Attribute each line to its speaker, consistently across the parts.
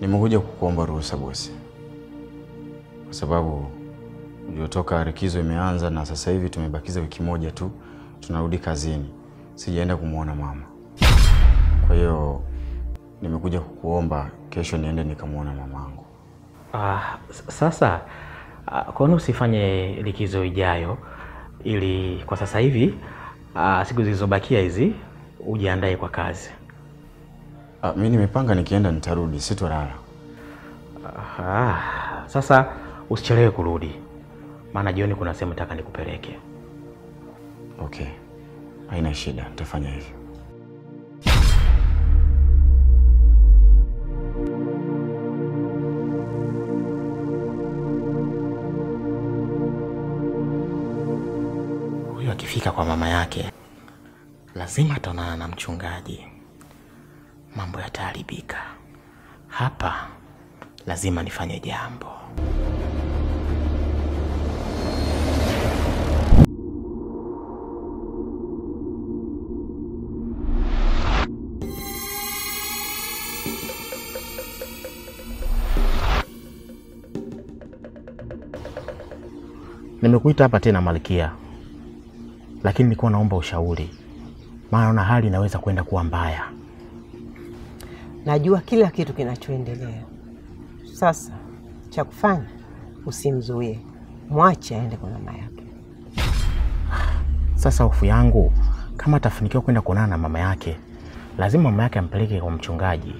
Speaker 1: Nimekuja kukuomba ruhusa bosi, kwa sababu uliotoka likizo imeanza na sasa hivi tumebakiza wiki moja tu tunarudi kazini. Sijaenda kumwona mama, kwa hiyo nimekuja kukuomba kesho niende nikamwona mamangu.
Speaker 2: Ah, sasa ah, kwa nini usifanye likizo ijayo ili kwa sasa hivi ah, siku zilizobakia hizi ujiandae kwa kazi.
Speaker 1: Ah, mi nimepanga nikienda nitarudi, sitolala.
Speaker 2: Ah, sasa usichelewe kurudi, maana jioni kuna sehemu nataka nikupeleke.
Speaker 1: Okay, haina shida, nitafanya hivyo.
Speaker 2: Huyo akifika kwa mama yake lazima ataonana na mchungaji, mambo yataharibika. Hapa lazima nifanye jambo. Nimekuita hapa tena Malkia, lakini nilikuwa naomba ushauri, maana naona hali inaweza kwenda kuwa mbaya.
Speaker 3: Najua kila kitu kinachoendelea sasa. Cha kufanya usimzuie, mwache aende kwa mama yake.
Speaker 2: Sasa hofu yangu kama atafanikiwa kwenda kuonana na mama yake, lazima mama yake ampeleke kwa mchungaji.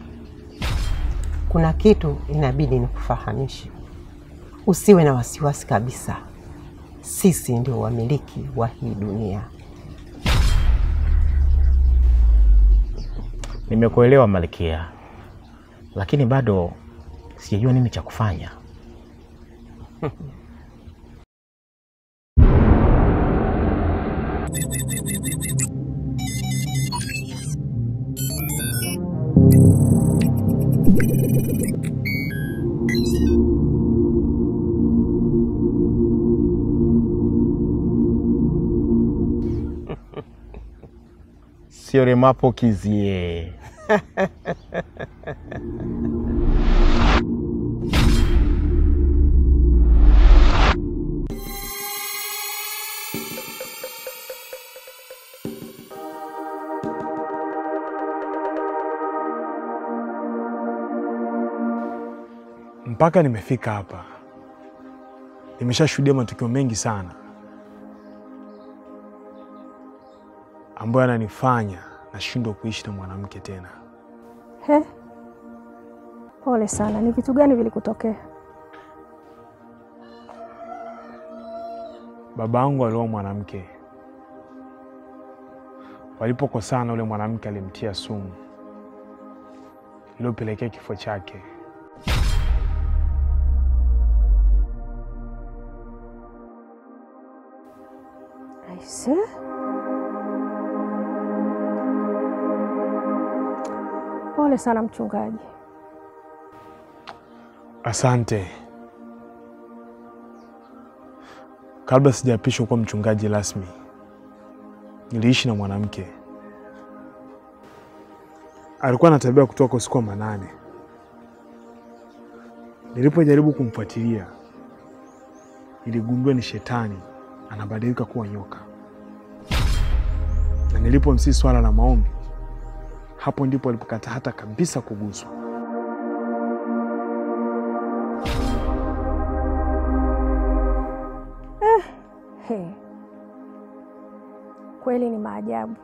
Speaker 3: Kuna kitu inabidi nikufahamishe, usiwe na wasiwasi kabisa. Sisi ndio wamiliki wa hii dunia.
Speaker 2: Nimekuelewa Malkia, lakini bado sijajua nini cha kufanya. Sioremapo kizie
Speaker 4: Mpaka nimefika hapa, nimeshashuhudia matukio mengi sana ambayo yananifanya nashindwa kuishi na mwanamke tena.
Speaker 5: He, pole sana. Ni vitu gani vilikutokea?
Speaker 4: Baba yangu alioa mwanamke, walipokosana, ule mwanamke alimtia sumu iliyopelekea kifo chake.
Speaker 5: Aise, pole sana mchungaji.
Speaker 4: Asante. Kabla sijaapishwa kuwa mchungaji rasmi, niliishi na mwanamke. Alikuwa na tabia kutoka usiku wa manane. Nilipojaribu kumfuatilia, niligundua ni shetani anabadilika kuwa nyoka, na nilipomsii swala la maombi, hapo ndipo alipokata hata kabisa kuguswa.
Speaker 5: He, kweli ni maajabu.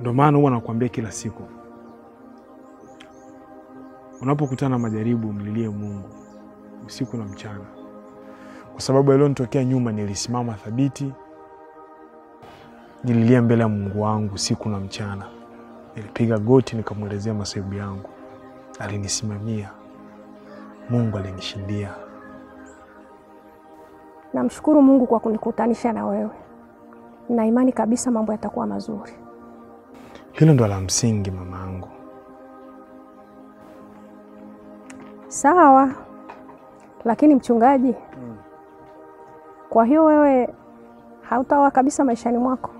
Speaker 4: Ndio maana huwa nakuambia kila siku, unapokutana na majaribu, mlilie Mungu usiku na mchana, kwa sababu yalionitokea nyuma, nilisimama thabiti, nililia mbele ya Mungu wangu siku na mchana, nilipiga goti, nikamwelezea masaibu yangu, alinisimamia. Mungu alinishindia.
Speaker 5: Namshukuru Mungu kwa kunikutanisha na wewe, na imani kabisa mambo yatakuwa mazuri.
Speaker 4: Hilo ndo la msingi, mama yangu.
Speaker 5: Sawa, lakini mchungaji, kwa hiyo wewe hautaoa kabisa maishani mwako?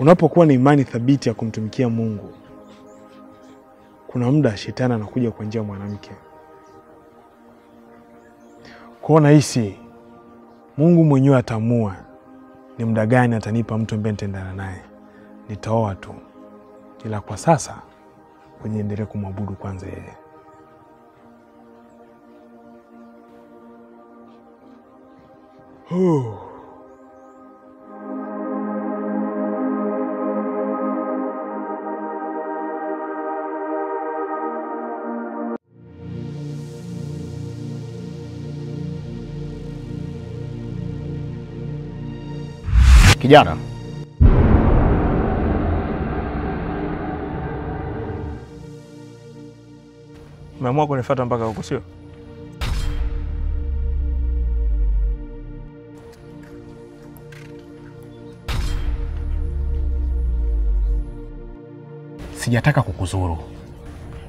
Speaker 4: Unapokuwa na imani thabiti ya kumtumikia Mungu, kuna muda shetani anakuja kwa njia ya mwanamke. Kwao nahisi Mungu mwenyewe atamua ni muda gani atanipa mtu ambaye nitaendana naye, nitaoa tu, ila kwa sasa niendelee kumwabudu kwanza yeye.
Speaker 2: Kijana,
Speaker 6: Umeamua kunifuata mpaka huko, sio?
Speaker 2: sijataka kukuzuru,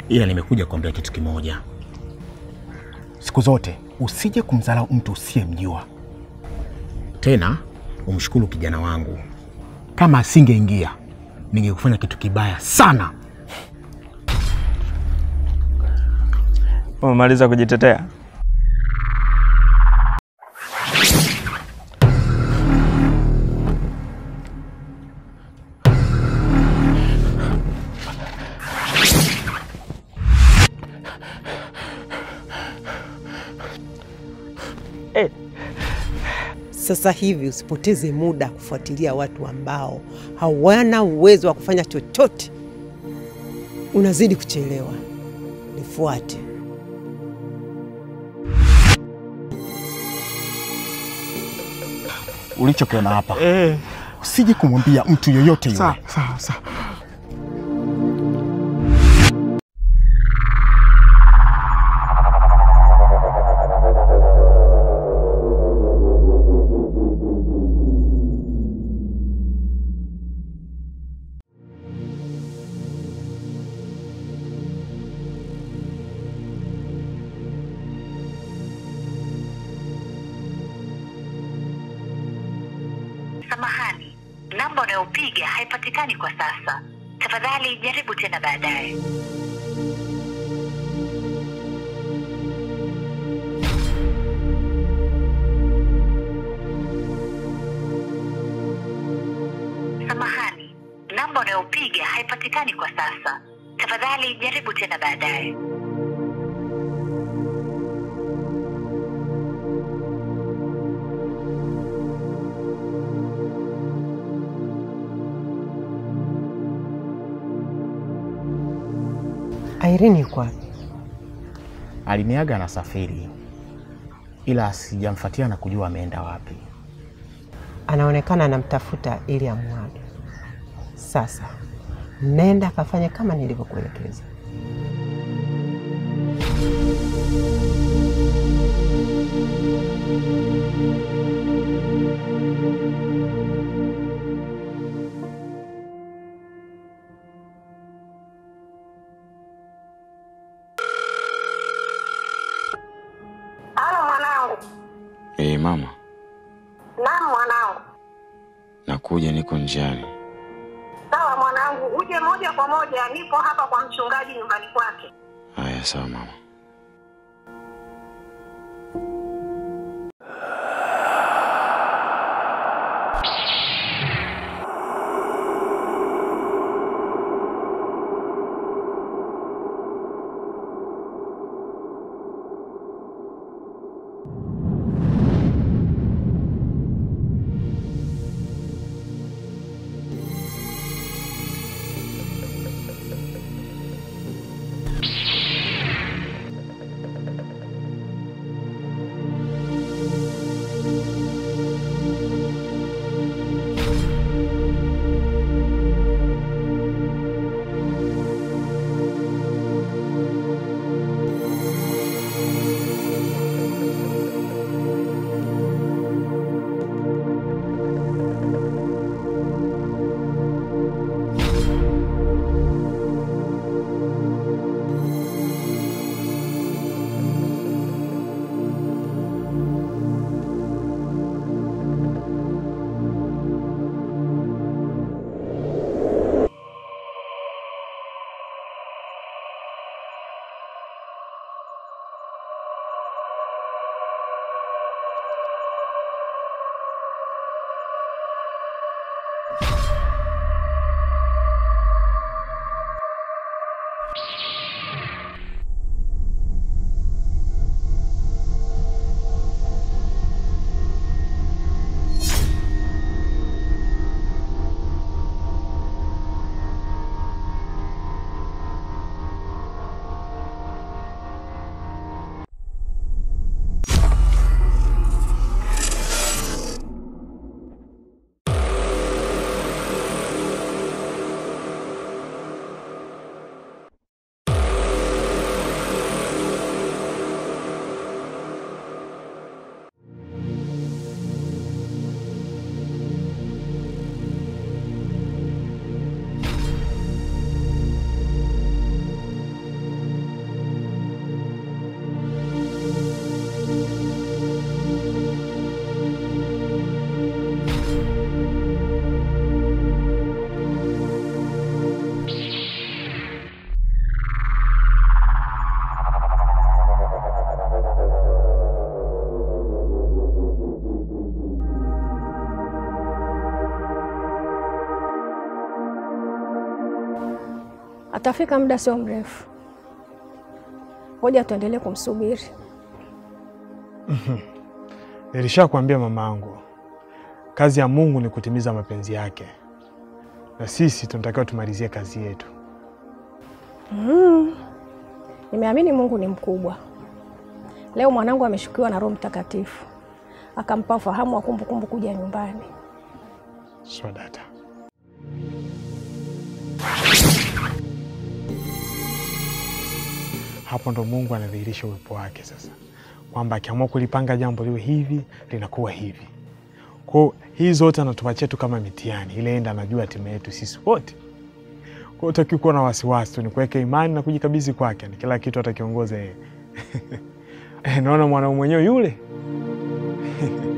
Speaker 7: ila nimekuja kuambia kitu kimoja.
Speaker 2: siku zote usije kumdharau mtu usiyemjua.
Speaker 7: Tena umshukuru kijana wangu.
Speaker 2: Kama asingeingia ningekufanya kitu kibaya sana.
Speaker 6: Umemaliza kujitetea?
Speaker 3: Sasa hivi usipoteze muda kufuatilia watu ambao hawana uwezo wa kufanya chochote. Unazidi kuchelewa. Nifuate.
Speaker 2: Ulichokiona hapa
Speaker 6: Eh,
Speaker 2: usije kumwambia mtu yoyote yule.
Speaker 6: sawa sawa sawa.
Speaker 8: Namba unayopiga haipatikani kwa sasa. Tafadhali jaribu tena baadaye. Samahani, namba unayopiga haipatikani kwa sasa. Tafadhali jaribu tena baadaye.
Speaker 3: Irene yuko wapi?
Speaker 2: Aliniaga anasafiri, ila sijamfuatia na kujua ameenda wapi.
Speaker 3: Anaonekana anamtafuta ili amwage. Sasa nenda akafanya kama nilivyokuelekeza.
Speaker 1: Nakuja, niko njiani.
Speaker 9: Sawa mwanangu, uje moja kwa moja, niko hapa kwa mchungaji nyumbani kwake.
Speaker 1: Haya, sawa mama.
Speaker 5: Atafika muda sio mrefu, ngoja tuendelee kumsubiri.
Speaker 4: Nilishakwambia mamaangu, kazi ya Mungu ni kutimiza mapenzi yake, na sisi tunatakiwa tumalizie kazi yetu.
Speaker 5: Mm. Nimeamini Mungu ni mkubwa. Leo mwanangu ameshukiwa na Roho Mtakatifu akampa ufahamu wa kumbukumbu kuja nyumbani.
Speaker 4: Swadata, hapo ndo Mungu anadhihirisha uwepo wake sasa, kwamba akiamua kulipanga jambo liwe hivi linakuwa hivi. Kwa hii zote anatupachia tu kama mitihani, ile enda anajua hatima yetu sisi wote. Kwa hiyo kuwa na wasiwasi tu, ni kuweka imani na kujikabidhi kwake, ni kila kitu atakiongoza yeye. Naona mwanaume mwenyewe yule